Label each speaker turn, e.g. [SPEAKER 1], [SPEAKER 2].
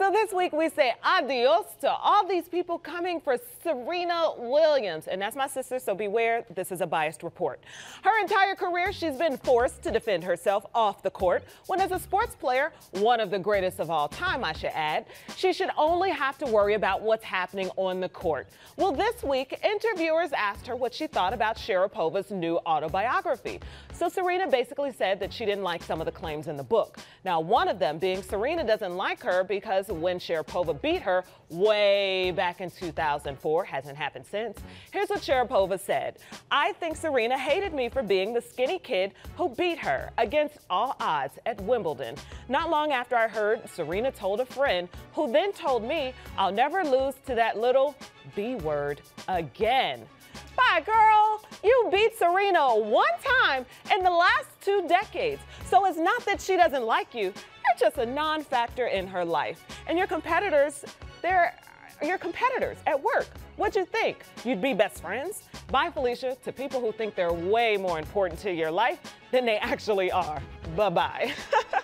[SPEAKER 1] So this week we say adios to all these people coming for Serena Williams. And that's my sister, so beware, this is a biased report. Her entire career, she's been forced to defend herself off the court, when as a sports player, one of the greatest of all time, I should add, she should only have to worry about what's happening on the court. Well, this week, interviewers asked her what she thought about Sharapova's new autobiography. So Serena basically said that she didn't like some of the claims in the book. Now, one of them being Serena doesn't like her because when Sharapova beat her way back in 2004. Hasn't happened since. Here's what Sharapova said. I think Serena hated me for being the skinny kid who beat her against all odds at Wimbledon. Not long after I heard, Serena told a friend who then told me I'll never lose to that little B word again. Bye, girl. You beat Serena one time in the last two decades. So it's not that she doesn't like you you're just a non-factor in her life. And your competitors, they're your competitors at work. What'd you think? You'd be best friends? Bye, Felicia, to people who think they're way more important to your life than they actually are. Bye-bye.